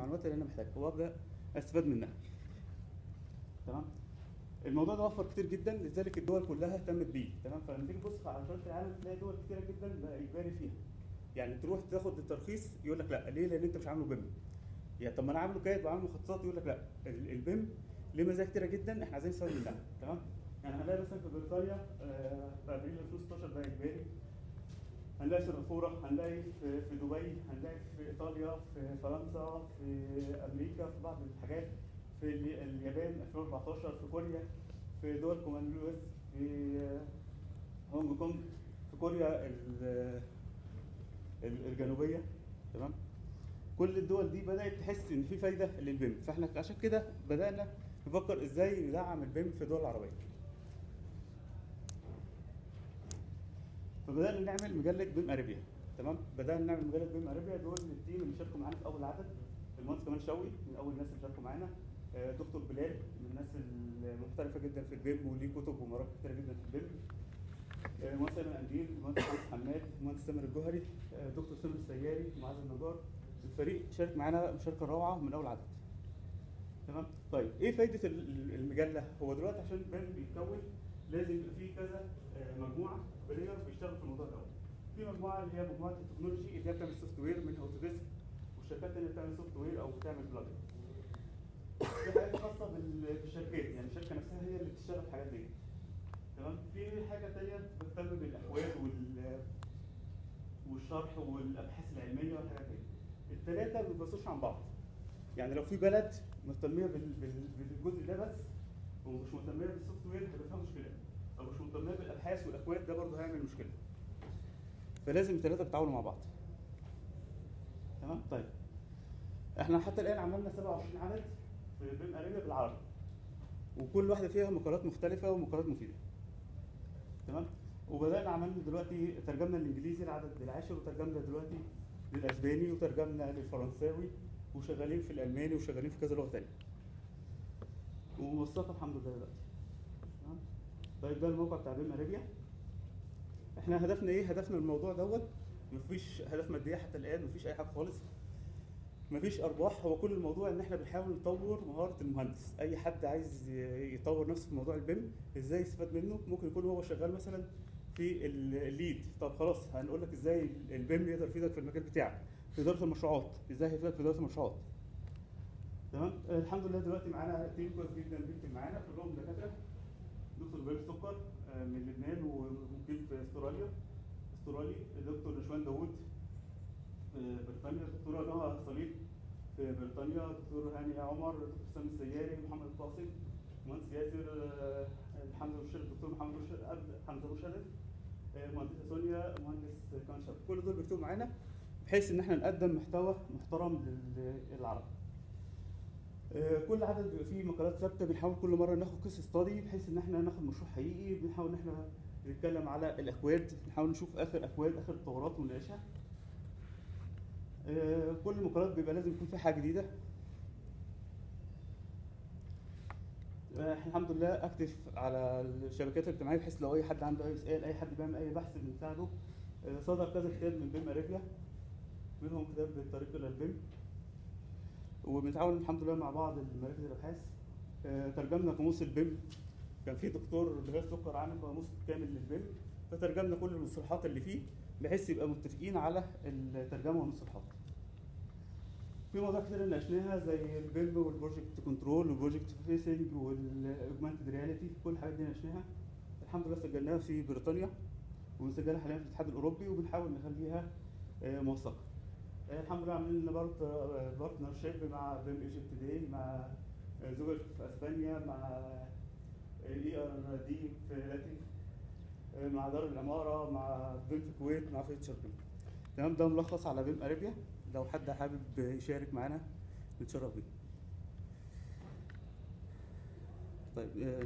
المعلومات اللي أنا محتاجها وأبدأ أستفاد منها. تمام؟ الموضوع ده وفر كتير جدا لذلك الدول كلها اهتمت بيه. تمام؟ فلما تيجي تبص على خريطه العالم تلاقي دول كتيرة جدا بقى إجباري فيها. يعني تروح تاخد الترخيص يقول لك لأ ليه؟ لأن أنت مش عامله بيم. يعني طب ما أنا عامله كايد وعامله مخططات يقول لك لأ ال- البيم ليه مزايا كتيرة جدا؟ إحنا عايزين نستفاد منها. تمام؟ يعني هنلاقي مثلا في بريطانيا آه، في ابريل 2016 بقى إجباري. هنلاقي سنغافوره هنلاقي في, في دبي هنلاقي في إيطاليا في فرنسا في أمريكا في بعض الحاجات في ال- اليابان 2014 في كوريا في دول كومنولوث في هونج كونج في كوريا ال- ال- الجنوبية تمام؟ كل الدول دي بدأت تحس إن في فايدة لل BIM فإحنا عشان كده بدأنا نفكر إزاي ندعم ال BIM في الدول العربيه فبدأنا نعمل مجلة BIM Arabia تمام؟ بدأنا نعمل مجلة BIM Arabia دول ال team اللي شاركوا معانا في أول عدد. المهندس كمال شوقي من أول الناس اللي شاركوا معانا. آه، دكتور بلال من الناس المحترفة جدا في ال BIM وليه كتب ومراجع كتيرة جدا في ال BIM آه، مهندس ايمن قنديل مهندس محمد حماد مهندس سامر الجوهري آه، دكتور سامر السياري معاذ النجار الفريق شارك معانا مشاركة روعة من أول عدد. تمام؟ طيب إيه ال- المجلة؟ هو دلوقتي عشان ال BIM بيتكون لازم يبقى فيه كذا آه، مجموعة player بيشتغلوا في الموضوع دوت. في مجموعة اللي هي مجموعة ال technology اللي هي بتعمل software منها Autodesk والشركات الثانية بتعمل software أو بتعمل plugin في حاجات خاصة بال- بالشركات يعني الشركة نفسها هي اللي بتشتغل في الحاجات دي. تمام؟ في حاجة تانية بتهتم بالأكواد وال والشرح والأبحاث العلمية والحاجات دي. الثلاثه ما بيبصوش عن بعض. يعني لو في بلد مهتمية بال- بال- بالجزء ده بس ومش مهتمية بال software هيبقى فيها مشكلة. أو مش مهتمية بالأبحاث والاكواد ده برضه هيعمل مشكلة. فلازم الثلاثه يتعاونوا مع بعض. تمام؟ طيب. إحنا حتى الآن عملنا 27 عدد في BIM Arabia بالعربي. وكل واحدة فيها مقالات مختلفة ومقالات مفيدة. تمام؟ وبدأنا عملنا دلوقتي ترجمنا الانجليزي العدد العاشر وترجمنا دلوقتي للأسباني وترجمنا للفرنساوي وشغالين في الألماني وشغالين في كذا لغة تانية. وموثقة الحمد لله دلوقتي. تمام؟ طيب ده الموقع بتاع BIM Arabia إحنا هدفنا إيه؟ هدفنا الموضوع دوت مفيش هدف مادية حتى الآن مفيش أي حاجة خالص. مفيش أرباح. هو كل الموضوع إن إحنا بنحاول نطور مهارة المهندس. أي حد عايز يطور نفسه في موضوع ال BIM إزاي يستفاد منه؟ ممكن يكون هو شغال مثلا في ال- ال LEED طب خلاص هنقول لك إزاي ال BIM يقدر يفيدك في المجال بتاعك. في إدارة المشروعات. إزاي هيفيدك في إدارة المشروعات؟ تمام؟ آه، الحمد لله دلوقتي معانا team كويس جدا بيكتب معانا كلهم دكاترة. دكتور بلال سكر آه، من لبنان ومقيم في أستراليا. أسترالي دكتور رشوان داوود في بريطانيا. دكتورة نهى صليب في بريطانيا. دكتور هاني عمر دكتور سامي السياري محمد القاسم مهندس ياسر آه، حمزه مشرف دكتور محمد مشرف حمزة آه، مهندسة سونيا مهندس كمان شرف كل دول بيكتبوا معانا بحيث إن إحنا نقدم محتوى محترم لل- للعرب. آه، كل عدد بيبقى فيه مقالات ثابتة بنحاول كل مرة ناخد كيس ستادي بحيث إن إحنا ناخد مشروع حقيقي بنحاول إن إحنا نتكلم على الأكواد نحاول نشوف آخر أكواد آخر التطورات ونناقشها. آه، كل المقالات بيبقى لازم يكون فيها حاجة جديدة. آه، إحنا الحمد لله active على الشبكات الاجتماعية بحيث لو أي حد عنده أي سؤال أي حد بيعمل أي بحث بنساعده. آه، صدر كذا كتاب من BIM Arabia منهم كتاب الطريق إلى ال BIM وبنتعاون الحمد لله مع بعض مراكز الأبحاث. آه، ترجمنا قاموس ال BIM. كان في دكتور بلال سكر عامل قاموس كامل لل BIM. فترجمنا كل المصطلحات اللي فيه بحيث يبقى متفقين على الترجمة والمصطلحات. في مواضيع كتير ناقشناها زي البيم والبروجكت كنترول والبروجكت فيسنج والاوجمانتد رياليتي كل الحاجات دي ناقشناها. الحمد لله سجلناها في بريطانيا وبنسجلها حاليا في الاتحاد الأوروبي وبنحاول نخليها آه، موثقة. الحمد لله عاملين partnership مع BIM Egypt Day مع زوجل في إسبانيا مع ARD في لاتين آه، مع دار العمارة مع BIM في الكويت مع Future BIM تمام ده ملخص على بيم اريبيا لو حد حابب يشارك معانا نتشرف بيه. طيب آه،